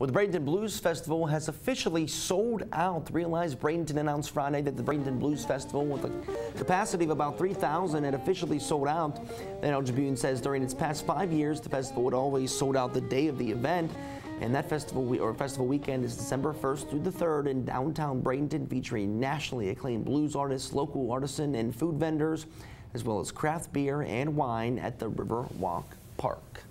Well, the Bradenton Blues Festival has officially sold out. Realize Bradenton announced Friday that the Bradenton Blues Festival, with a capacity of about 3,000, had officially sold out. The Herald-Tribune says during its past five years, the festival had always sold out the day of the event. And that festival or festival weekend is December 1st through the 3rd in downtown Bradenton, featuring nationally acclaimed blues artists, local artisan and food vendors, as well as craft beer and wine at the Riverwalk Park.